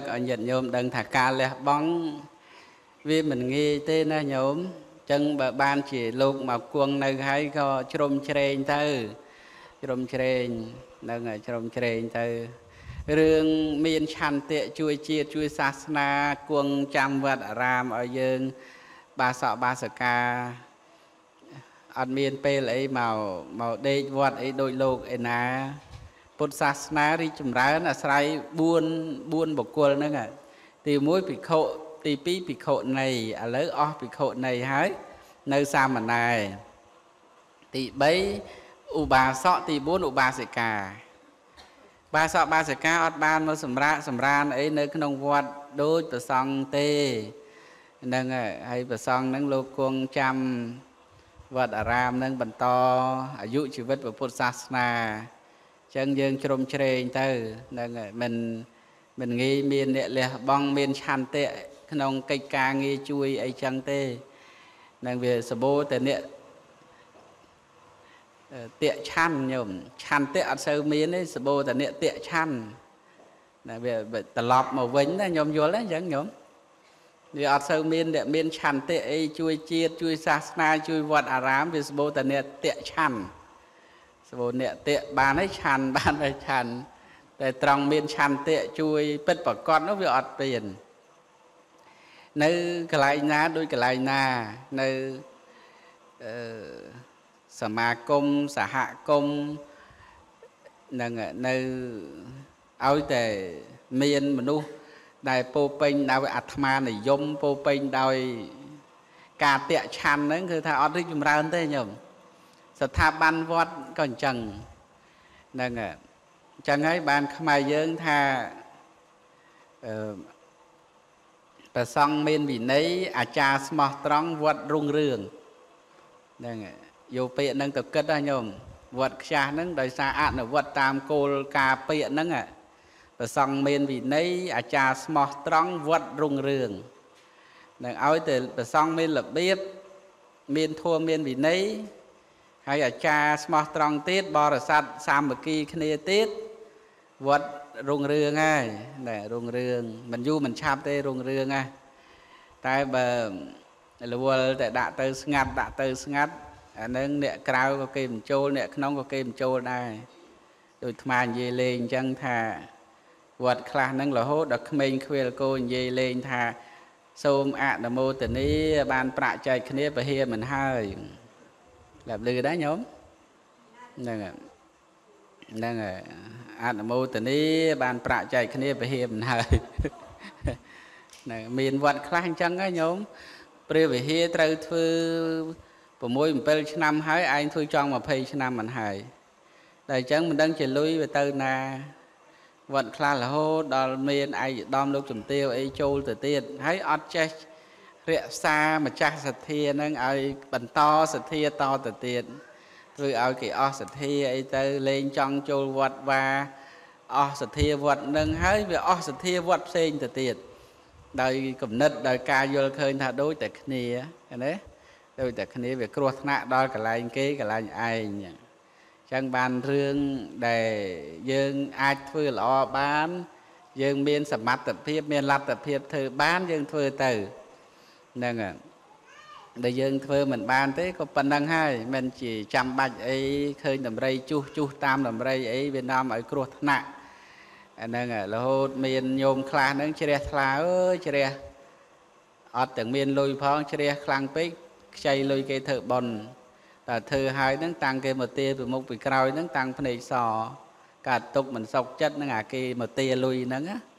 ក្រាន់តែរំលឹកឲ្យញាតិញោមដឹងថាការលះបង់វាមិនងាយទេណាញោមចឹងបើបានជាលោកមកគង់នៅហើយក៏ជ្រុំជ្រែងទៅជ្រុំជ្រែងនឹងជ្រុំជ្រែងទៅរឿងមានឆន្ទៈជួយជាតិជួយសាសនាគង់ចាំវត្តអារាមឲ្យយើង បាសកបាសកាអត់មានពេលអីមកមកដេកវត្តអីដូចលោកឯណា ពុទ្ធសាសនារីចម្រើនអាស្រ័យ4 4បុគ្គលហ្នឹងទី1ភិក្ខុទី2ភិក្ខុនៃឥឡូវអស់ភិក្ខុនៃហើយនៅសាមណែរទី3ឧបាសកទី4ឧបាសិកាបាសកបាសិកាអត់បានមកសម្រាកសម្រានអីនៅក្នុងវត្តដូចប្រសង់ទេហ្នឹងហើយប្រសង់ហ្នឹងលោកគង់ចាំវត្តអារាមនឹងបន្តអាយុជីវិតពុទ្ធសាសនាអញ្ចឹងយើងជ្រុំជ្រែងទៅហ្នឹងមិនមិនងាយមានអ្នកលះបង់មានឆន្ទៈក្នុងកិច្ចការងារជួយអីចឹងទេនឹងវាសបោតែអ្នកតេឆាន់ញោមឆន្ទៈអត់សូវមានទេសបោតែអ្នកតេឆាន់ណាវាត្រឡប់មកវិញណាញោមយល់ទេអញ្ចឹងញោមវាអត់សូវមានអ្នកមានឆន្ទៈអីជួយជាតិជួយសាសនាជួយវត្តអារាមវាសបោតែអ្នកតេឆាន់ សបោអ្នកតេបានហើយឆាន់បានហើយឆាន់តែត្រង់មានឆន្ទៈជួយពិតប្រកបនោះវាអត់ពៀននៅកន្លែងណាដូចកន្លែងណានៅអឺសមាគមសហគមន៍នឹងនៅឲ្យតែមានមនុស្សដែលពោពេញដោយអាត្មានិយមពោពេញដោយ ការតាក់ឆាន់ហ្នឹងគឺថាអត់រីកចម្រើនទេញោម ស្ថាប័នវត្តក៏អញ្ចឹងហ្នឹងអញ្ចឹងហើយបានខ្មែរយើងថាអឺព្រះសង្ឃមានវិន័យអាចារ្យស្មោះត្រង់វត្តរុងរឿងហ្នឹងយកពាក្យហ្នឹងទៅគិតណាញោមវត្តខ្ចាស់ហ្នឹងដោយសារអនុវត្តតាមគោលការពាក្យហ្នឹងព្រះសង្ឃមានវិន័យអាចារ្យស្មោះត្រង់វត្តរុងរឿងនឹងឲ្យតែព្រះសង្ឃមានរបៀបមានធម៌មានវិន័យ ហើយអាចារ្យស្មោះត្រង់ទៀតបរិស័ទសាមគ្គីគ្នាទៀតវត្តរុងរឿងហើយណែរុងរឿងមិនយូរមិនឆាប់ទេរុងរឿងហ่ะតែបើរវល់តែដាក់ទៅស្ងាត់ដាក់ទៅស្ងាត់អានឹងអ្នកក្រៅក៏គេបញ្ចូលអ្នកក្នុងក៏គេបញ្ចូលដែរដូចថ្មនិយាយលេងអញ្ចឹងថាវត្តខ្លះហ្នឹងរហូតដល់ក្មេងខ្វៀលគោនិយាយលេងថា សូមអនុមោទនីបានប្រាក់ចែកគ្នាពហិមិនហើយ ឡាប់លឺដែរញោមហ្នឹងហ្នឹងអនុមោទនីបានប្រាក់ចែកគ្នាពហិមិនហើយហ្នឹងមានវត្តខ្លះអញ្ចឹងហ៎ញោមព្រះវិហារត្រូវធ្វើ6 7ឆ្នាំហើយឯងធ្វើចង់20ឆ្នាំមិនហើយតែអញ្ចឹងមិនដឹងជាលុយវាទៅណាវត្តខ្លះរហូតដល់មានឯកឧត្តមលោកជំទាវអីចូលទៅទៀតហើយអត់ចេះ រក្សាម្ចាស់សទ្ធានឹងឲ្យបន្តសទ្ធាតទៅទៀតធ្វើឲ្យគេអស់សទ្ធាអីទៅលេងចង់ចូលវត្តវាអស់សទ្ធាវត្តនឹងហើយវាអស់សទ្ធាវត្តផ្សេងទៅទៀតដោយគំនិតដោយការយល់ឃើញថាដូចតែគ្នាណាដូចតែគ្នាវាគ្រោះថ្នាក់ដល់កន្លែងគេកន្លែងឯងចឹងបានរឿងដែលយើងអាចធ្វើល្អបាន យើងមានសមត្ថភាពមានលទ្ធភាពធ្វើបានយើងធ្វើទៅ ហ្នឹងដែលយើងធ្វើមិនបានទេក៏ប៉ុណ្ណឹងហើយមិនជាចាំបាច់អីឃើញតម្រៃជុះជុះតាមតម្រៃអីវានាំឲ្យគ្រោះថ្នាក់អាហ្នឹងរហូតមានញោមខ្លះហ្នឹងជ្រះថ្លាអើយជ្រះអត់ទាំងមានលុយផងជ្រះខ្លាំងពេកខ្ចីលុយគេធ្វើប៉ុនតែធ្វើហើយហ្នឹងតាំងគេមកទាពីមុខពីក្រោយហ្នឹងតាំងភ្នែកសកាត់ទុកមិនសុកចិត្តហ្នឹងអាគេមកទាលុយហ្នឹងណា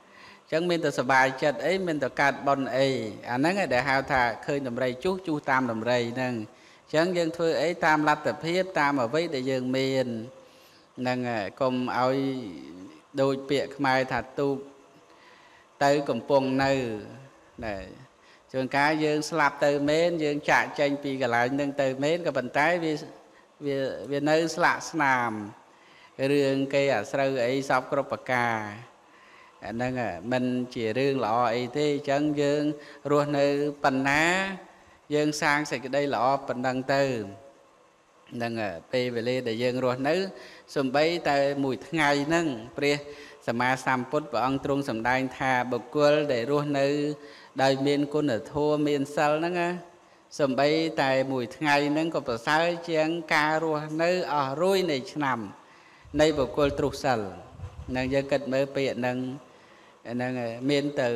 ចឹងមានតែសុបាយចិត្តអីមានតែកាត់ប៉ុនអីអាហ្នឹងឯងដែលហៅថាឃើញតម្រៃជុះជុះតាមតម្រៃហ្នឹងចឹងយើងធ្វើអីតាមលទ្ធភាពតាមអ្វីដែលយើងមានហ្នឹងកុំឲ្យដូចពាក្យខ្មែរថាទូកទៅកំពុងនៅណែជួនកាលយើងស្លាប់ទៅមែនយើងចាក់ចេញពីកន្លែងនឹងទៅមែនក៏ប៉ុន្តែវាវាវានៅស្លាកស្នាមរឿងគេអាស្រូវអីសពគ្រប់ប្រការ អាហ្នឹងមិនជារឿងល្អអីទេអញ្ចឹងយើងរស់នៅប៉ុណ្ណាយើងសាងសេចក្តីល្អប៉ុណ្ណឹងទៅនឹងពេលវេលាដែលយើងរស់នៅសំបីតែមួយថ្ងៃហ្នឹងព្រះសម្មាសម្ពុទ្ធព្រះអង្គទ្រង់សម្ដែងថាបុគ្គលដែលរស់នៅ ដោយមានគុណធម៌មានសិលហ្នឹងណាសំបីតែមួយថ្ងៃហ្នឹងក៏ប្រសើរជាងការរស់នៅអស់រួយនៃឆ្នាំ នៃបុគ្គលទ្រុះសិលនឹងយើងគិតមើលពាក្យហ្នឹង ហ្នឹងមានទៅ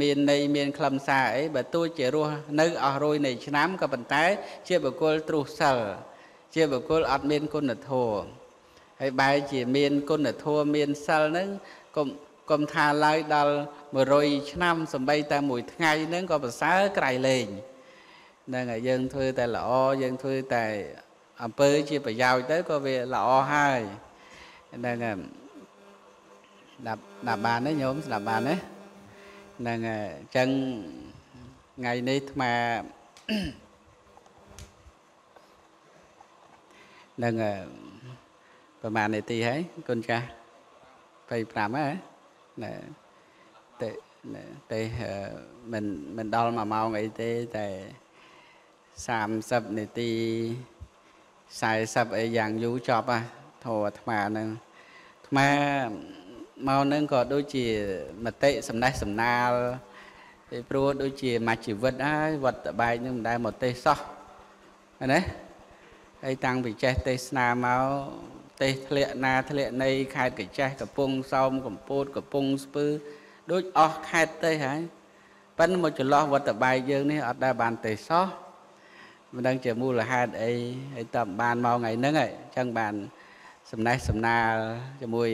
មានន័យមានខ្លឹមសារអីបើទោះជារស់នៅអស់រួយនៃឆ្នាំក៏ប៉ុន្តែ ជាបុគ្គលទ្រុះសិលជាបុគ្គលអត់មានគុណធម៌ហើយបែរជាមានគុណធម៌មានសិលហ្នឹងកុំកុំថាឡើយដល់100ឆ្នាំសំបីតែមួយថ្ងៃហ្នឹងក៏ប្រសើរក្រៃលែងហ្នឹងហើយយើងធ្វើតែល្អយើងធ្វើតែអំពើជាប្រយោជន៍ទៅក៏វាល្អហើយហ្នឹងហើយ ដាប់ដាប់បានទេញោមស្ដាប់បានទេហ្នឹងហើយអញ្ចឹងថ្ងៃនេះអាត្មានឹងប្រហែលនាទីហើយគុណចាស់25ហ៎ណែតែតែមិនមិនដល់1ម៉ោងអីទេតែ30នាទី40អីយ៉ាងយូរចប់ហ่ะធរអាត្មានឹងអាត្មា មកនឹងក៏ដូចជាមតិសំណេះសំណាលពីព្រោះដូចជាមួយជីវិតហើយវត្តបែកនឹងមិនដែលមកទេសោះណាហើយតាំងពីចេះទេសនាមកទេសធ្លាក់ណាធ្លាក់នៃខេត្តកញ្ចេះកំពង់សោមកំពតកំពង់ស្ពឺដូចអស់ខេត្តទេសហើយប៉ិនមកចន្លោះវត្តបែកយើងនេះអត់ដែលបានទេសោះមិនដឹងជាមូលហេតុអីហើយតើបានមកថ្ងៃហ្នឹងហើយអញ្ចឹងបានសំណេះសំណាលជាមួយ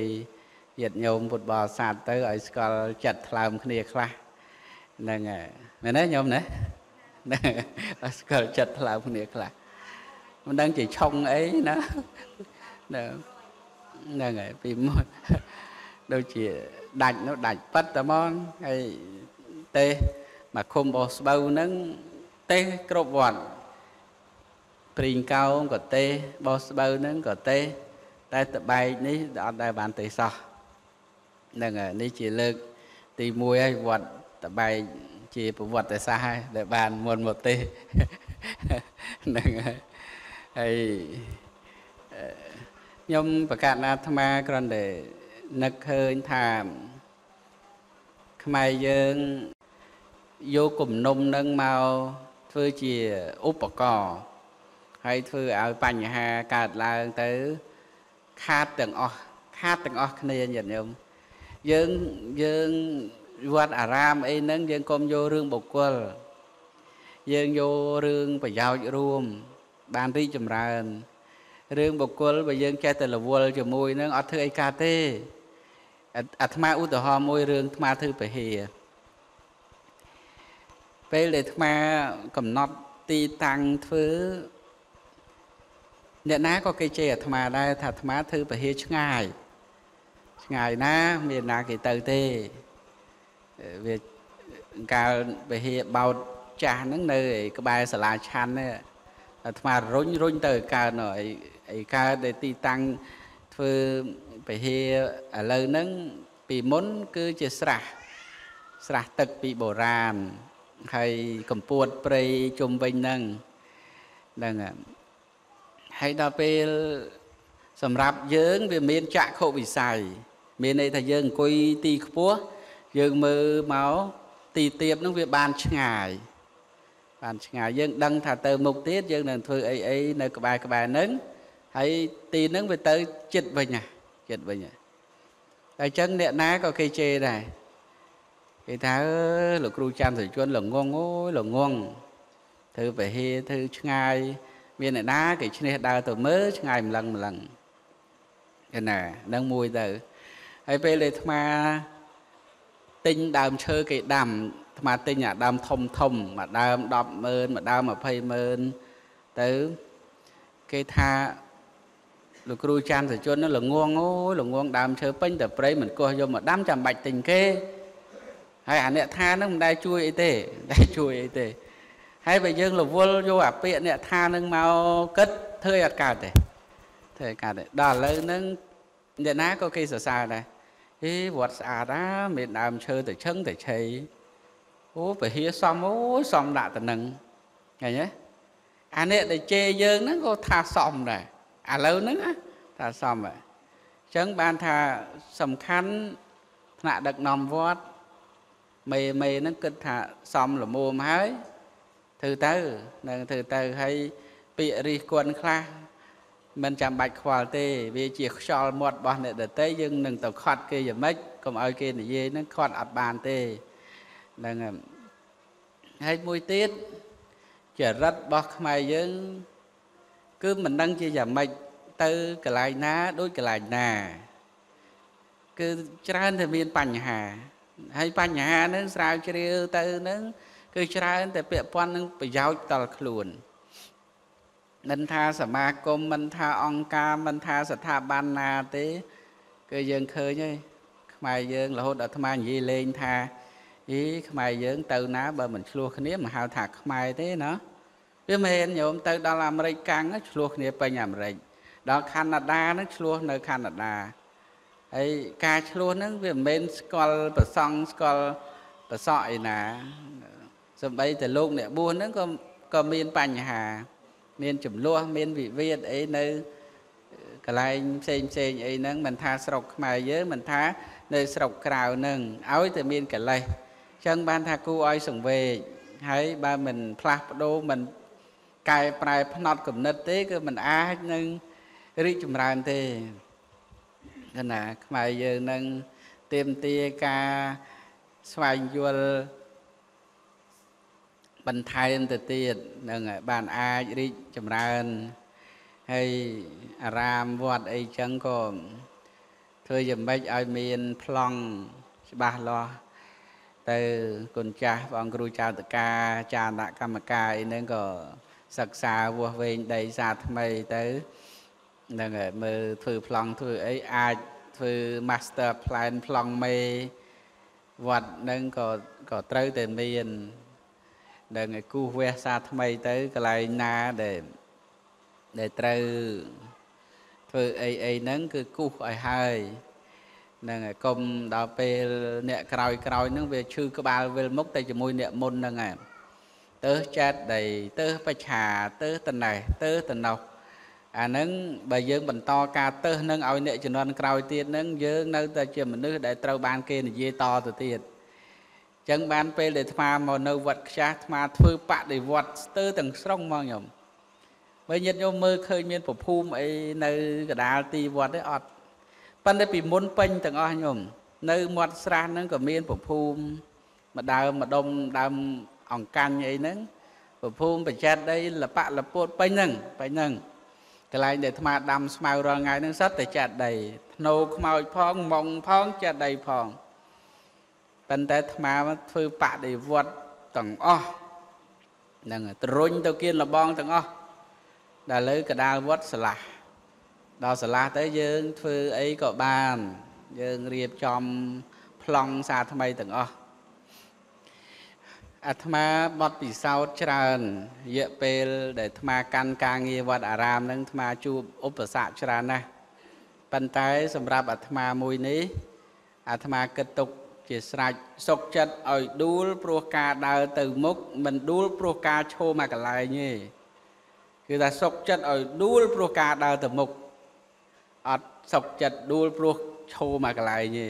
ញាតិញោមពុទ្ធបរិស័ទទៅឲ្យស្គាល់ចិត្តថ្លើមគ្នាខ្លះហ្នឹងហើយមែនទេញោមណាឲ្យស្គាល់ចិត្តថ្លើមគ្នាខ្លះមិនដឹងជាឆុងអីណាហ្នឹងហើយពីមុនដូចជាដាច់នោះដាច់ប៉ិតតែហ្មងហើយទេមកឃុំបោះស្បូវហ្នឹងទេគ្រប់វត្តព្រីងកោងក៏ទេបោះស្បូវហ្នឹងក៏ទេតែតបែកនេះអត់ដែលបានទេសោះ ហ្នឹងហើយនេះជាលើក ទី1ហើយវត្តតបែកជាប្រវត្តិសាស្ត្រហើយដែលបានមុនមកទេហ្នឹងហើយហើយខ្ញុំប្រកាសអាត្មាគ្រាន់តែនឹកឃើញថាខ្មែរយើងយកគំនុំនឹងមកធ្វើជាឧបករណ៍ហើយធ្វើឲ្យបញ្ហាកើតឡើងទៅ ខាតទាំងអស់ខាតទាំងអស់គ្នាញាតិញោម យើងយើងវត្តអារាមអីហ្នឹងយើងកុំយករឿងបុគ្គលយើងយករឿងប្រយោជន៍រួមបានរីកចម្រើនរឿងបុគ្គលបើយើងចេះតែរវល់ជាមួយនឹងអត់ធ្វើអីកើតទេអាត្មាឧទាហរណ៍មួយរឿងអាត្មាធ្វើពហិពេលដែលអាត្មាកំណត់ទីតាំងធ្វើអ្នកណាក៏គេជេរអាត្មាដែរថាអាត្មាធ្វើពហិឆ្ងាយ ឆ្ងាយណាមានណាគេទៅទេវាកាលពហិបោតចាស់ហ្នឹងនៅក្បែរសាលាឆាន់នេះអាត្មារុញរុញទៅកើតនៅឯកើតដែលទីតាំងធ្វើពហិឥឡូវហ្នឹងពីមុនគឺជាស្រះស្រះទឹកពីបុរាណហើយកម្ពួតព្រៃជុំវិញហ្នឹងហ្នឹងហើយដល់ពេលសម្រាប់យើងវាមានចក្ខុវិស័យ មានន័យថាយើងអង្គុយទីខ្ពស់យើងមើលមកទីទៀបហ្នឹងវាបានឆ្ងាយបានឆ្ងាយយើងដឹងថាទៅមុខទៀតយើងនឹងធ្វើអីអីនៅក្បែរក្បែរហ្នឹងហើយទីហ្នឹងវាទៅចិត្តវិញណាចិត្តវិញតែអញ្ចឹងអ្នកណាក៏គេជេរដែរគេថាអើលោកគ្រូច័ន្ទសុជនល្ងងអូយល្ងងធ្វើពហិធ្វើឆ្ងាយ មានអ្នកណាគេឈ្នះដើរទៅមើលឆ្ងាយម្លឹងម្លឹងគេណានឹងមួយទៅ ហើយពេលដែលអាត្មាទិញដើមឈើគេដាំអាត្មាទិញអាដើមធំធំមួយដើម10ម៉ឺនមួយដើម20ម៉ឺនទៅគេថាលោកគ្រូច័ន្ទសជនល្ងងអូយល្ងងដើមឈើពេញតែព្រៃមិនកោះយកមកដាំចាំបាច់ទិញគេហើយអាអ្នកថានឹងមិនដែលជួយអីទេមិនដែលជួយអីទេហើយបើយើងរវល់យកអាពាកអ្នកថានឹងមកគិតធ្វើឲ្យអត់កើតទេធ្វើឲ្យកើតទេដល់ឥឡូវហ្នឹងអ្នកណាក៏គេសរសើរដែរ ហេវត្តស្អាតណាមានដើមឈើទៅឈឹងទៅឆៃអូពហិសមអូយសមដាក់ទៅនឹងឃើញទេអានេះដែលជេរយើងហ្នឹងក៏ថាសមដែរឥឡូវហ្នឹងថាសមហើយអញ្ចឹងបានថាសំខាន់ថ្នាក់ដឹកនាំវត្តមេមេហ្នឹងគិតថាសមល្មមហើយធ្វើទៅនឹងធ្វើទៅហើយពាក្យរិះគន់ខ្លះ មិនចាំបាច់ខ្វល់ទេ វាជាខ្យល់មាត់របស់អ្នកដតីយើងនឹងទៅខត់គេយ៉ាងម៉េចកុំឲ្យគេនិយាយហ្នឹងខត់អត់បានទេហ្នឹងហើយមួយទៀតចរិតរបស់ខ្មែរយើង គឺមិនដឹងជាយ៉ាងម៉េចទៅកន្លែងណាដូចកន្លែងណា គឺច្រើនតែមានបញ្ហាហើយបញ្ហាហ្នឹងស្រាវជ្រាវទៅហ្នឹងគឺច្រើនតែពាក់ព័ន្ធនឹងប្រយោជន៍តល់ខ្លួន មិនថាសមាគមមិនថាអង្គការមិនថាស្ថាប័នណាទេ គឺយើងឃើញហើយខ្មែរយើងរហូតដល់អាត្មានិយាយលេងថាអីខ្មែរយើងទៅណាបើមិនឆ្លោះគ្នាមិនហៅថាខ្មែរទេណាវាមិនមែនញោមទៅដល់អាមេរិកកាំងឆ្លោះគ្នាពេញអាមេរិកដល់កាណាដាហ្នឹងឆ្លោះនៅកាណាដាហើយការឆ្លោះហ្នឹងវាមិនមែនស្គាល់ប្រសង់ស្គាល់ប្រសក់ឯណាសំបីតែលោកអ្នកបួសហ្នឹងក៏ក៏មានបញ្ហា មានចំនួនមានវិវាទអីនៅកន្លែងផ្សេងផ្សេងអីហ្នឹងមិនថាស្រុកខ្មែរយើងមិនថានៅស្រុកក្រៅហ្នឹងឲ្យតែមានកលេសចឹងបានថាគូឲ្យសង្វេកហើយបើមិនផ្លាស់ប្ដូរមិនកែប្រែផ្នត់គំនិតទេគឺមិនអាចនឹងរីកចម្រើនទេគណាខ្មែរយើងនឹងទៀមទាការស្វែងយល់ បន្ថែមទៅទៀតនឹងបានអាចរីកចម្រើនហើយអារាមវត្តអីចឹងក៏ធ្វើយ៉ាងម៉េចឲ្យមានប្លង់ច្បាស់លាស់ទៅគុណចាស់ព្រះអង្គគ្រូចៅតកាចារណកម្មការអីហ្នឹងក៏សិក្សាវាស់វែងដីសាថ្មីទៅហ្នឹងហើយមើលធ្វើប្លង់ធ្វើអីអាចធ្វើ master plan ប្លង់មេវត្តហ្នឹងក៏ក៏ត្រូវតែមាន នឹងឲ្យគូសវះសាថ្មីទៅកន្លែងណាដែលដែលត្រូវធ្វើអីអីហ្នឹងគឺគូសឲ្យហើយហ្នឹងហើយកុំដល់ពេលអ្នកក្រោយក្រោយហ្នឹងវាឈឺក្បាលវិលមុខតែជាមួយអ្នកមុនហ្នឹងហើយទៅចាត់ដីទៅបច្ឆាទៅតណេះទៅតណោះអាហ្នឹងបើយើងបន្តការទៅនឹងឲ្យអ្នកជំនាន់ក្រោយទៀតហ្នឹងយើងនៅតែជាមនុស្សដែលត្រូវបានគេនិយាយតទៅទៀត ចឹងបានពេលដែលអាត្មាមកនៅវត្តខ្ចាស់អាត្មាធ្វើបដិវត្តស្ទើរទាំងស្រុងមកខ្ញុំបើញាតិញោមមើលឃើញមានប្រភូមិអីនៅកដាលទីវត្តទេអត់ប៉ុន្តែពីមុនពេញទាំងអស់ញោមនៅមាត់ស្រះហ្នឹងក៏មានប្រភូមិម្ដើមម្ដុំដើមអង្កាញ់អីហ្នឹងប្រភូមិបច្ចិតអីលបៈលពុតពេញហ្នឹងពេញហ្នឹងកន្លែងដែលអាត្មាដាំស្មៅរាល់ថ្ងៃហ្នឹងសិតតែចាត់ដីធ្នោខ្មោចផងម៉ងផងចាត់ដីផង ប៉ុន្តែអាត្មាធ្វើបដិវត្តទាំងអស់ហ្នឹងទ្រុញទៅគៀនលបងទាំងអស់ដល់លើកដាលវត្តឆ្លាស់ដល់ឆ្លាស់ទៅយើងធ្វើអីក៏បាន យើងរៀបចំប្លង់សាថ្មីទាំងអស់អាត្មាបត់ពិសោធន៍ច្រើនរយៈពេលដែលអាត្មាកាន់ការងារវត្តអារាមនឹងអាត្មាជួបឧបសគ្គច្រើនណាស់ប៉ុន្តែសម្រាប់អាត្មាមួយនេះអាត្មាគិតទុក ជាស្រេចសុកចិត្តឲ្យដួលព្រោះការដើរទៅមុខមិនដួលព្រោះការឈោមកកន្លែងទេគឺថាសុកចិត្តឲ្យដួលព្រោះការដើរទៅមុខអត់សុកចិត្តដួលព្រោះឈោមកកន្លែងទេ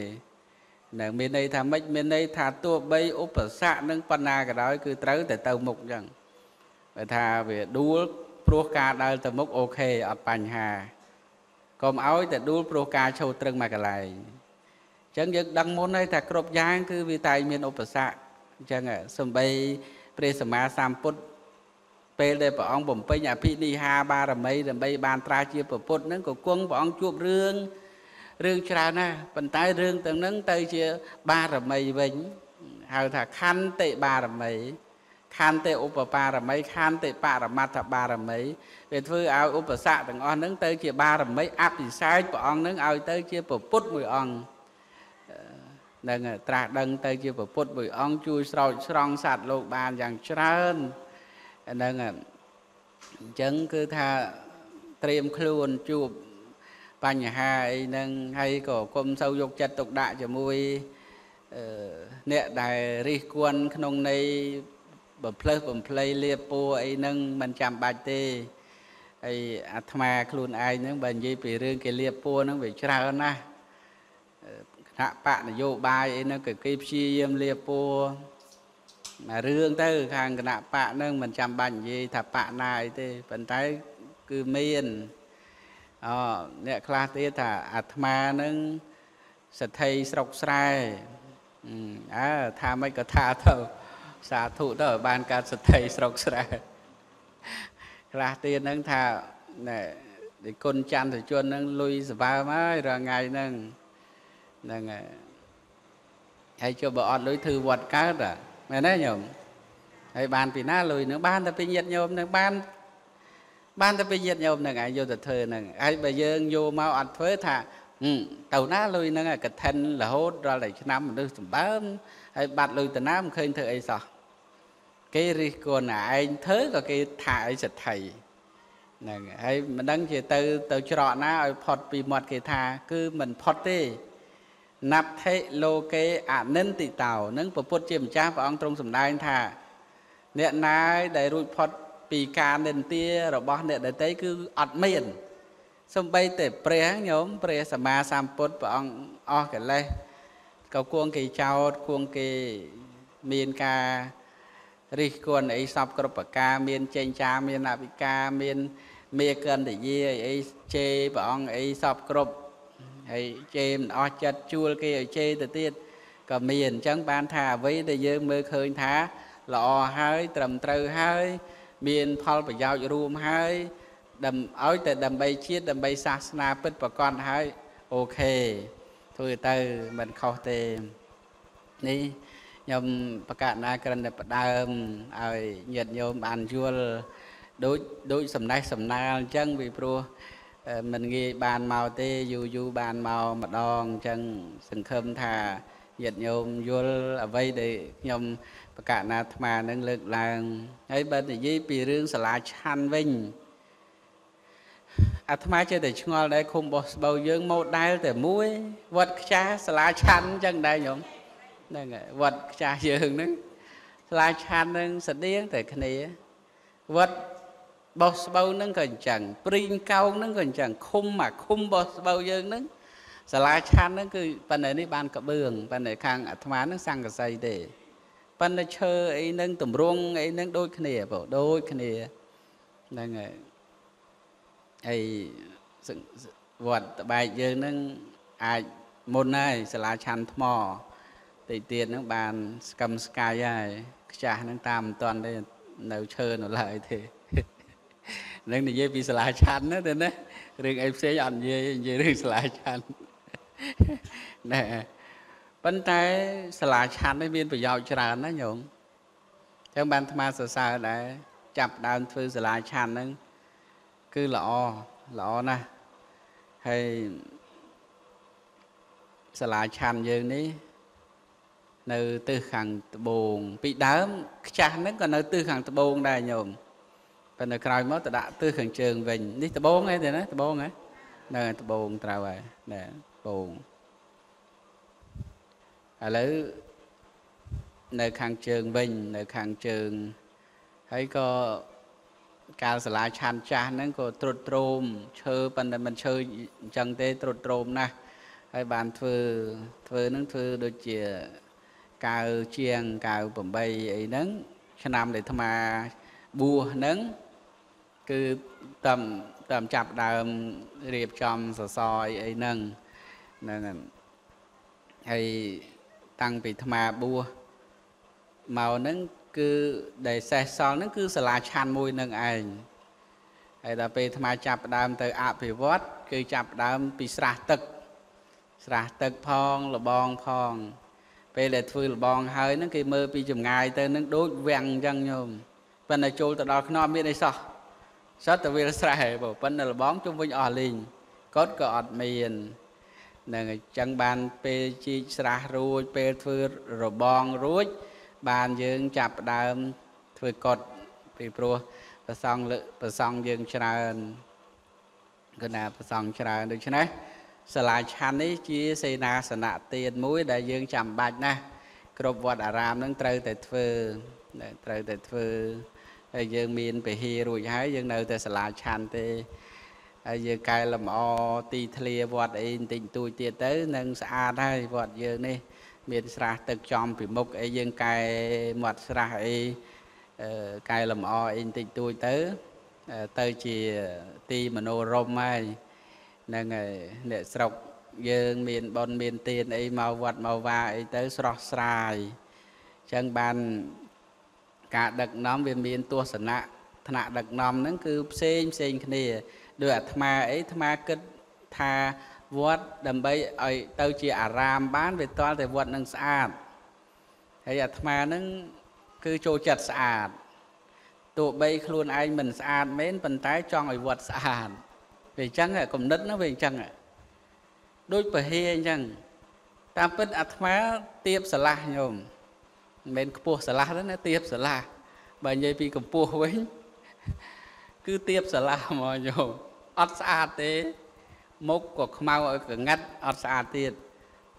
នឹងមានន័យថាម៉េចមានន័យថាទោះបីឧបសគ្គនឹងបណ្ណាក៏ដោយគឺត្រូវតែទៅមុខអញ្ចឹងបើថាវាដួលព្រោះការដើរទៅមុខអូខេអត់បញ្ហាកុំឲ្យតែដួលព្រោះការឈោត្រឹងមកកន្លែងអញ្ចឹងយើងដឹងមុនហើយថាគ្រប់យ៉ាង គឺវាតែមានឧបសគ្គអញ្ចឹងសំបីព្រះសម្មាសម្ពុទ្ធពេលដែលព្រះអង្គបំពេញអភិនិហាបារមីដើម្បីបានត្រាជាពុទ្ធហ្នឹងក៏គង់ព្រះអង្គជួបរឿងរឿងច្រើនណាស់ប៉ុន្តែរឿងទាំងហ្នឹងទៅជាបារមីវិញហៅថាខន្តិបារមីខន្តិឧបបារមីខន្តិបរមត្ថបារមីវាធ្វើឲ្យឧបសគ្គទាំងអស់ហ្នឹងទៅជាបារមីអភិសេកព្រះអង្គហ្នឹងឲ្យទៅជាពុទ្ធមួយអង្គ នឹងត្រាស់ដឹងទៅជាពុទ្ធមួយអង្គជួយស្រោចស្រង់សត្វលោកបានយ៉ាងច្រើនហ្នឹងអញ្ចឹងគឺថាត្រៀមខ្លួនជួបបញ្ហាអីហ្នឹងហើយក៏គុំសូវយកចិត្តទុកដាក់ជាមួយអ្នកដែលរិះគន់ក្នុងន័យបំភ្លើសបំភ្លៃលៀបពួរអីហ្នឹងមិនចាំបាច់ទេហើយអាត្មាខ្លួនឯងហ្នឹងបើនិយាយពីរឿងគេលៀបពួរហ្នឹងវាច្រើនណាស់ គណៈបកនយោបាយអីហ្នឹងក៏គេព្យាយាមលៀបពួរមួយរឿងទៅខាងគណៈបកហ្នឹងមិនចាំបាច់និយាយថាបកណាអីទេប៉ុន្តែគឺមានអអ្នកខ្លះទៀតថាអាត្មាហ្នឹងសទ្ធិស្រុកស្រែអើថាមិនក៏ថាទៅសាធុទៅបានកើតសទ្ធិស្រុកស្រែខ្លះទៀតហ្នឹងថាណែនិគុណច័ន្ទជនហ្នឹងលុយសបើមហើយរាល់ថ្ងៃហ្នឹង ហ្នឹងហើយហើយចុះបើអត់លុយធ្វើវត្តកើតមែនទេញោមហើយបានពីណាលុយនឹងបានតែពីញាតញោមនឹងបាន បានតែពីញាតញោមនឹងឯងយកទៅធ្វើហ្នឹងហើយបើយើងយកមកអត់ធ្វើថាទៅណាលុយហ្នឹងកឋិនរហូតដល់តែឆ្នាំមនុស្សសម្បើមហើយបាត់លុយទៅណាមិនឃើញធ្វើអីសោះគេរិះគន់ឯងធ្វើក៏គេថាអីសទ្ធិហ្នឹងហើយមិនដឹងជាទៅទៅច្រកណាឲ្យផុតពីមាត់គេថា គឺមិនផុតទេ ណັບថេលោកេអនិន្តិតោនឹងពពុទ្ធជាម្ចាស់ព្រះអង្គទ្រង់សម្ដែងថា អ្នកណាយដែលរួចផុតពីការនិន្ទារបស់អ្នកដទៃគឺអត់មានសំបីតែព្រះញោមព្រះសម្មាសម្ពុទ្ធព្រះអង្គអស់កិលេសក៏គួងគេចោតគួងគេមានការរិះគន់អីសពគ្រប់ប្រការមានចេញចាមានអវិការមានមេកន្តយាអីជេព្រះអង្គអីសពគ្រប់ ហើយជេរមិនអស់ចិត្តជួលគេឲ្យជេរទៅទៀតក៏មានអញ្ចឹងបានថាអ្វីដែលយើងមើលឃើញថាល្អហើយត្រឹមត្រូវហើយមានផលប្រយោជន៍រួមហើយដើម្បីឲ្យតែដើម្បីជាតិដើម្បីសាសនាពិតប្រកបហើយអូខេធ្វើទៅមិនខុសទេនេះខ្ញុំបកណាក្រិនតែផ្ដើមឲ្យញាតិញោមបានយល់ដូចដូចសំណេះសំណាលអញ្ចឹងពីព្រោះ មិនងាយបានមកទេយូរយូរបានមកម្ដងអញ្ចឹងសង្ឃឹមថាញាតិញោមយល់អ្វីដែលខ្ញុំបកណាអាត្មានឹងលើកឡើងហើយបើនិយាយពីរឿងសាលាឆាន់វិញអាត្មាចេះតែឆ្ងល់ដែរឃុំបោះស្បូវយើងម៉ូដែលតែមួយវត្តខ្ចាស់សាលាឆាន់អញ្ចឹងដែរញោមហ្នឹងហើយវត្តខ្ចាស់យើងហ្នឹងសាលាឆាន់ហ្នឹងស្តៀងតែគ្នាវត្ត បោះស្បូវហ្នឹងក៏អញ្ចឹងព្រីងកោងហ្នឹងក៏អញ្ចឹងឃុំអាឃុំបោះស្បូវយើងហ្នឹងសាលាឆាន់ហ្នឹងគឺប៉ុន្តែនេះបានកបឿងប៉ុន្តែខាងអាត្មាហ្នឹងសង្កសីទេប៉ុន្តែឈើអីហ្នឹងតម្រងអីហ្នឹងដូចគ្នាបងដូចគ្នាហ្នឹងហើយហើយវត្តតបែកយើងហ្នឹងអាចមុនហើយសាលាឆាន់ថ្មតិចទៀតហ្នឹងបានស្កឹមស្កាយហើយខ្ចាស់ហ្នឹងតាមមិនទាន់ទេនៅឈើនៅឡើយទេ នឹងនិយាយពីសាលាឆាន់ណាទៅណារឿងអីផ្សេងអត់និយាយនិយាយរឿងសាលាឆាន់ណែប៉ុន្តែសាលាឆាន់នេះមានប្រយោជន៍ច្រើនណាញោមចឹងបានអាត្មាសរសើរដែរចាប់ដើមធ្វើសាលាឆាន់ហ្នឹងគឺល្អល្អណាស់ហើយសាលាឆាន់យើងនេះនៅទិសខាងត្បូង ពីដើមខ្ចាស់ហ្នឹងក៏នៅទិសខាងត្បូងដែរញោម ប៉ុន្តែក្រោយមកទៅដាក់ទិសខាងជើងវិញនេះត្បូងហ៎ទេណាត្បូងហ៎នៅត្បូងត្រូវហើយណែត្បូងឥឡូវនៅខាងជើងវិញនៅខាងជើងហើយក៏កាលសាលាឆានចាស់ហ្នឹងក៏ត្រុតត្រោមឈើប៉ុន្តែមិនឈើអញ្ចឹងទេត្រុតត្រោមណាស់ហើយបានធ្វើធ្វើហ្នឹងធ្វើដូចជាកៅជាងកៅ8អីហ្នឹងឆ្នាំដែលអាត្មាបួសហ្នឹង គឺតាមតាមចាប់ដើមរៀបចំសសរអីអីហ្នឹងហ្នឹងហើយតាំងពីអាត្មាបួសមកហ្នឹងគឺដែលសេះសល់ហ្នឹងគឺសាលាឆាន់មួយនឹងឯងហើយដល់ពេលអាត្មាចាប់ដើមទៅអភិវឌ្ឍគឺចាប់ដើមពីស្រះទឹកស្រះទឹកផងលបងផង ពេលដែលធ្វើលបងហើយហ្នឹងគេមើលពីចម្ងាយទៅហ្នឹងដូចវាំងអញ្ចឹងញោមប៉ុន្តែចូលទៅដល់ខ្នំមានអីសោះ សត្វតែវាស្រែបើប៉ុន្តែលបងជុំវិញអស់លីងគាត់ក៏អត់មាននឹងអញ្ចឹងបានពេលជីកស្រះរួចពេលធ្វើរបងរួច បានយើងចាប់ផ្ដើមធ្វើកត់ពីព្រោះប្រសងលើប្រសងយើងច្រើនគឺណាប្រសងច្រើនដូច្នេះសាលាឆាន់នេះជាសេនាសនៈទានមួយ ដែលយើងចាំបាច់ណាស់គ្រប់វត្តអារាមនឹងត្រូវតែធ្វើត្រូវតែធ្វើ ហើយយើងមានពហិរួចហើយយើងនៅតែសាលាឆាន់ទេហើយយើងកែលម្អទីធ្លាវត្តអីបន្តិចបន្តួចទៀតទៅនឹងស្អាតហើយវត្តយើងនេះ មានស្រះទឹកចំពីមុខអីយើងកែមាត់ស្រះអីកែលម្អអីបន្តិចបន្តួចទៅទៅជាទីមនោរម្យហើយហ្នឹងហើយអ្នកស្រុកយើងមានបនមានទានអីមកវត្តមកវាអីទៅស្រស់ស្រាយអញ្ចឹងបាន ការដឹកនាំវាមានទស្សនៈថ្នាក់ដឹកនាំហ្នឹងគឺផ្សេងផ្សេងគ្នាដោយអាត្មាអីអាត្មាគិតថាវត្តដើម្បីឲ្យទៅជាអារាមបានវាតល់តែវត្តនឹងស្អាតហើយអាត្មាហ្នឹងគឺចូលចិត្តស្អាតទោះបីខ្លួនឯងមិនស្អាតមែនប៉ុន្តែចង់ឲ្យវត្តស្អាតវាអញ្ចឹងគំនិតហ្នឹងវាអញ្ចឹងដូចពហិអញ្ចឹងតាមពិតអាត្មាទៀបស្រឡះញោម មិនមែនខ្ពស់ស្រឡះទេណាទៀបស្រឡះបើនិយាយពីកម្ពស់វិញគឺទៀបស្រឡះមកញោមអត់ស្អាតទេមុខក៏ខ្មៅឲ្យកងាត់អត់ស្អាតទៀត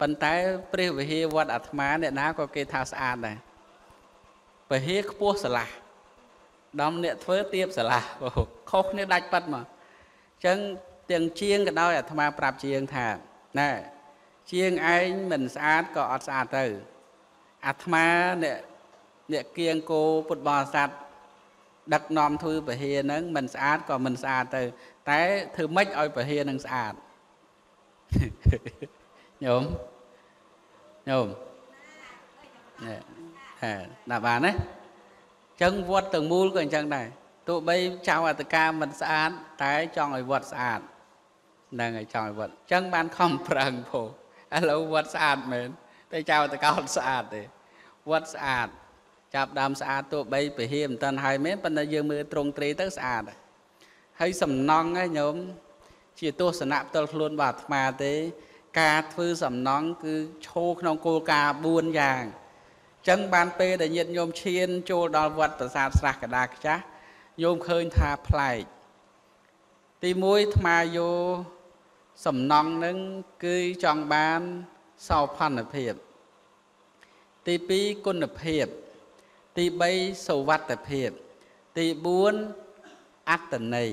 ប៉ុន្តែព្រះវិហារវត្តអាត្មាអ្នកណាក៏គេថាស្អាតដែរពហិខ្ពស់ស្រឡះដំអ្នកធ្វើទៀបស្រឡះខុសគ្នាដាច់ប៉ាត់មកអញ្ចឹងទាំងជាងក៏ដោយអាត្មាប្រាប់ជាងថាណែជាងឯងមិនស្អាតក៏អត់ស្អាតទៅ អាត្មាអ្នកអ្នកគៀងគោពុទ្ធបរិស័ទដឹកនាំធ្វើពហិហ្នឹងមិនស្អាតក៏មិនស្អាតទៅ តែធ្វើម៉េចឲ្យពហិហ្នឹងស្អាតញោមញោមនេះហេណាបានណាចឹងវត្តទាំងមូលក៏អញ្ចឹងដែរទោះបីចៅអត្តកាមិនស្អាត តែចង់ឲ្យវត្តស្អាតហ្នឹងហើយចង់ឲ្យវត្តអញ្ចឹងបានខំប្រឹងពោឥឡូវវត្តស្អាតមែន តែចៅតកោស្អាតទេវត្តស្អាតចាប់ដើមស្អាតទោះបីពហិមិនតាន់ហើយមែនប៉ុន្តែយើងមើលត្រង់ត្រីទៅស្អាតហើយសំណង់ហ្នឹងញោមជាទស្សនៈផ្ទាល់ខ្លួនរបស់អាត្មាទេ ការធ្វើសំណង់គឺឈោក្នុងគោលការណ៍4យ៉ាងចឹងបានពេលដែលញាតិញោមឈាន ចូលដល់វត្តប្រាសាទស្រះកដាខ្ចាស់ញោមឃើញថាប្លែកទី1ថ្មយោសំណង់នឹងគឺចង់បាន សោភ័ណភាព ទី2គុណភាព ទី3សុវត្ថិភាព ទី4អត្តន័យ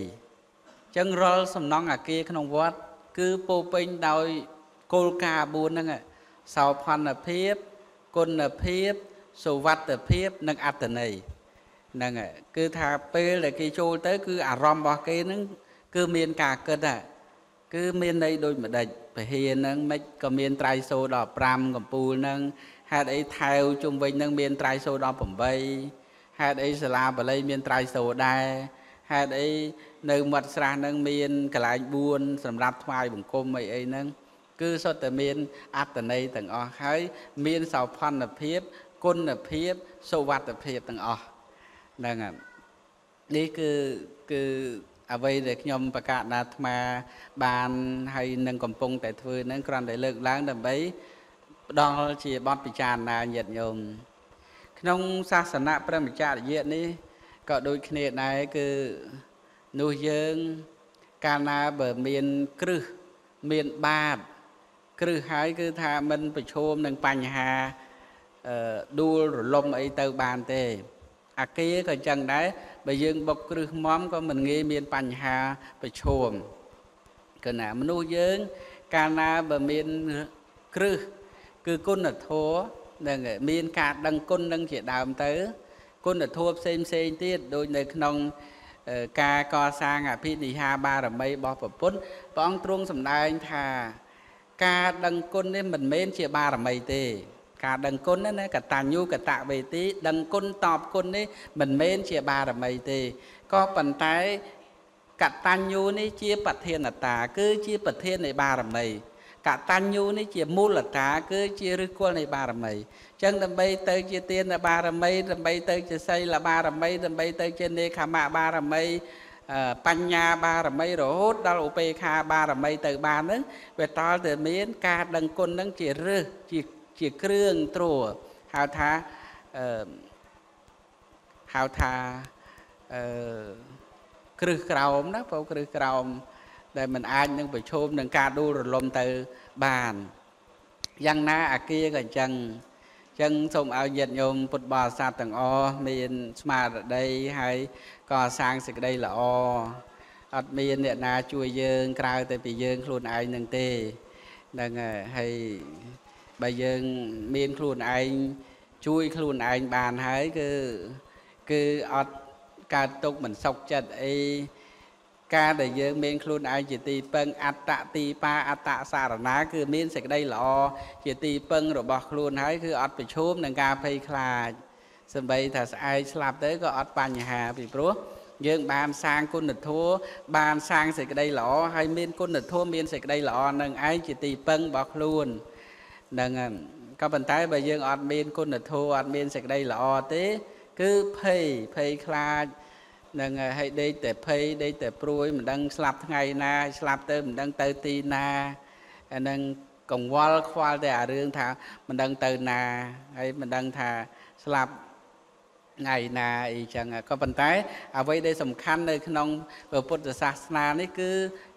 ចឹងរាល់សំណង់អាគារក្នុងវត្តគឺពោពេញដោយគោលការណ៍4ហ្នឹងសោភ័ណភាពគុណភាពសុវត្ថិភាពនិងអត្តន័យហ្នឹងគឺថាពេលដែលគេចូលទៅ គឺអារម្មណ៍របស់គេហ្នឹងគឺមានការគិតហ្នឹង គឺមានន័យដូចម្ដេចពហិហ្នឹងមិនក៏មានត្រៃសូដល់5កំពូលហ្នឹងហេតុអីថែវជុំវិញហ្នឹងមានត្រៃសូដល់8ហេតុអីសាលាបល័យមានត្រៃសូដែរហេតុអីនៅមាត់ស្រះហ្នឹងមានកន្លែង4សម្រាប់ថ្វាយបង្គំអីអីហ្នឹងគឺសុទ្ធតែមានអត្តន័យទាំងអស់ហើយមានសោភ័ណភាពគុណភាពសុវត្ថិភាពទាំងអស់ហ្នឹងនេះគឺគឺ អ្វីដែលខ្ញុំប្រកាសអាត្មាបានហើយនឹងកំពុងតែធ្វើហ្នឹងគ្រាន់តែលើកឡើងដើម្បីផ្ដល់ជាបទពិចារណាញាតិញោមក្នុងសាសនាព្រះមច្ចារិយនេះក៏ដូចគ្នាដែរគឺនោះយើងកាលណាបើមានគ្រឹះមានបាតគ្រឹះហើយគឺថាមិនប្រឈមនឹងបញ្ហាដួលរលំអីទៅបានទេអាគារក៏អញ្ចឹងដែរ បើយើងបុកគ្រឹះមុំក៏មិនងាយមានបញ្ហាប្រឈមគឺណាមនុស្សយើង កាលណាបើមានគ្រឹះគឺគុណធម៌នឹងមានការដឹងគុណនឹងជាដើមទៅ គុណធម៌ផ្សេងផ្សេងទៀតដូចនៅក្នុងការកសាងអភិនិហាបារមីរបស់ប្រពុតព្រះអង្គទ្រង់សម្ដែងថា ការដឹងគុណនេះមិនមែនជាបារមីទេ ការដឹងគុណណាកតញ្ញូកតវេទី ដឹងគុណតបគុណនេះមិនមែនជាបារមីទេក៏ប៉ុន្តែកតញ្ញូនេះជាប្រធានតា គឺជាប្រធាននៃបារមីកតញ្ញូនេះជាមូលតា គឺជាឫសគល់នៃបារមីអញ្ចឹងដើម្បីទៅជាទានបារមីដើម្បីទៅជាសីលបារមីដើម្បីទៅជានេខមៈបារមីបញ្ញាបារមីរហូតដល់ឧបេខាបារមីទៅបានហ្នឹងវាតល់តែមាន ការដឹងគុណហ្នឹងជារឹសជា ជាគ្រឿងត្រួហៅថាអឺហៅថាអឺគ្រឹះក្រោមណាបើគ្រឹះក្រោមដែលมันអាចនឹងប្រឈមនឹងការដួលរលំទៅបានយ៉ាងណាអាគារក៏អញ្ចឹងចឹងសូមឲ្យញាតិញោមពុទ្ធបរិស័ទទាំងអស់មានស្មារតីហើយកសាងសេចក្តីល្អអត់មានអ្នកណាជួយយើងក្រៅតែពីយើងខ្លួនឯងនឹងទេហ្នឹងហើយ បើយើងមានខ្លួនឯងជួយខ្លួនឯងបានហើយគឺគឺអត់កើតទុកមិនសុខចិត្តអីការដែលយើងមានខ្លួនឯងជាទីពឹងអត្តទីបាអត្តសារណាគឺមានសេចក្តីល្អជាទីពឹងរបស់ខ្លួនហើយគឺអត់ប្រឈមនឹងការភ័យខ្លាចសម្បីថាស្អែកស្លាប់ទៅក៏អត់បញ្ហាពីព្រោះយើងបានសាងគុណធម៌បានសាងសេចក្តីល្អហើយមានគុណធម៌មានសេចក្តីល្អនឹងឯងជាទីពឹងរបស់ខ្លួន នឹងក៏ប៉ុន្តែបើយើងអត់មានគុណធម៌អត់មានសេចក្តីល្អទេ គឺភ័យភ័យខ្លាចនឹងឲ្យដេកតែភ័យដេកតែព្រួយមិនដឹងស្លាប់ថ្ងៃណាស្លាប់ទៅមិនដឹងទៅទីណាអានឹងកង្វល់ខ្វល់តែអារឿងថាមិនដឹងទៅណាហើយមិនដឹងថាស្លាប់ថ្ងៃណាអីចឹងក៏ប៉ុន្តែអ្វីដែលសំខាន់នៅក្នុងពុទ្ធសាសនានេះគឺ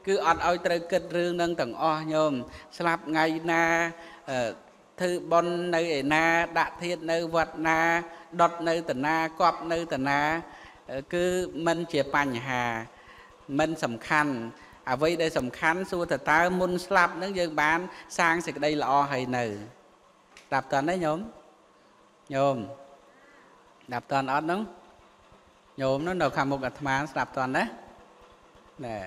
គឺអត់ឲ្យត្រូវគិតរឿងនឹងទាំងអស់ញោមស្លាប់ថ្ងៃណា ធ្វើបន់នៅឯណាដាក់ធាតនៅវត្តណាដុតនៅតាណាគប់នៅតាណាគឺมันជាបញ្ហាมันសំខាន់អ្វីដែលសំខាន់សួរតើតើមុនស្លាប់នឹងយើងបានសាងសេចក្តីល្អហើយនៅស្ដាប់តើណាញោមញោមស្ដាប់តើអត់ហ្នឹងញោមនោះនៅខាងមុខអាត្មាស្ដាប់តើណាណែ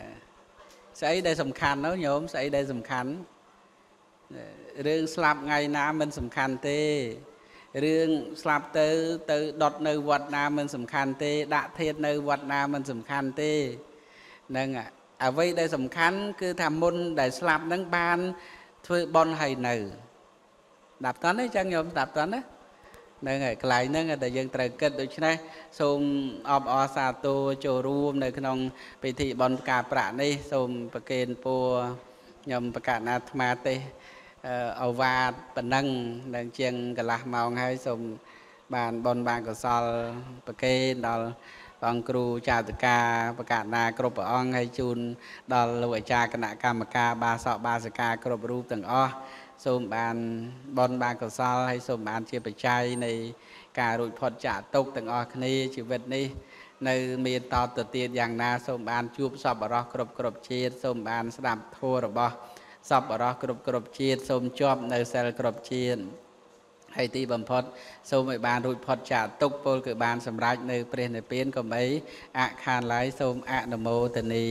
ស្អីដែលសំខាន់នោះញោមស្អីដែលសំខាន់ រឿងស្លាប់ថ្ងៃណាមិនសំខាន់ទេរឿងស្លាប់ទៅទៅដុតនៅវត្តណាមិនសំខាន់ទេ ដាក់ធាតនៅវត្តណាមិនសំខាន់ទេនឹងអ្វីដែលសំខាន់គឺថាមុនដែលស្លាប់នឹងបាន ធ្វើបន់ហើយនៅដាប់តន់ទេចឹងខ្ញុំដាប់តន់ណាហ្នឹងហើយកន្លែងហ្នឹងដែលយើងត្រូវគិតដូច្នេះសូមអបអរសាទរចូលរួមនៅក្នុង ពិធីបន់ផ្កាប្រាក់នេះ សូមប្រគេនពរខ្ញុំប្រកាសអាត្មាទេស អវាទប៉ុណ្ណឹងនឹងជាងកន្លះម៉ោងហើយសូមបានបនបានកុសលប្រគេនដល់បងគ្រូចាតកាបកណាគ្រប់ព្រះអង្គហើយជូនដល់លោកអាចារ្យគណៈកម្មការបាសកបាសិកាគ្រប់រូបទាំងអស់សូមបានបនបានកុសលហើយសូមបានជាបច្ច័យនៃការរួចផុតចាកទុកទាំងអស់គ្នាជីវិតនេះនៅមានតទៅទៀតយ៉ាងណាសូមបានជួបសពបរោះគ្រប់គ្រប់ជាតិសូមបានស្ដាប់ធម៌របស់ សពបរោះគ្រប់គ្រប់ជាតិសូមជាប់នៅសិលគ្រប់ជាតិហើយទីបំផុតសូមឲ្យបានរួចផុតចាកទុកពលគឺបានសម្រេចនៅព្រះនិព្វានកុំអីអខានឡើយសូមអនុមោទនី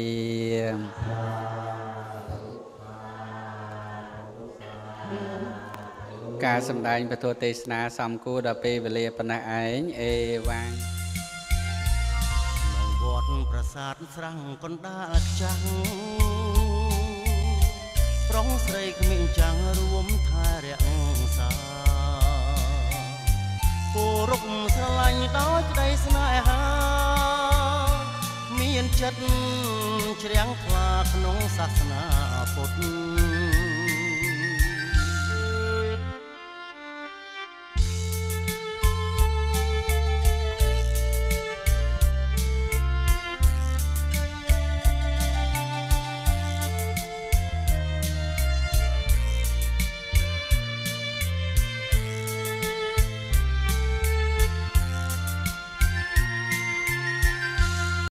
ការសម្ដែងពធទេសនាសំគួរដល់ពេលវេលាប៉ុណ្ណេះឯងអេវ៉ាងនៅវត្តប្រាសាទស្រាំងកណ្ដាលខ្ចាំងប្រុងស្រីគ្មានចាំងរួមថែរក្សាគោរពស្រឡាញ់ដោយក្តីស្នេហា មានចិត្តជ្រាំងថ្លាក្នុងសាសនាពុទ្ធ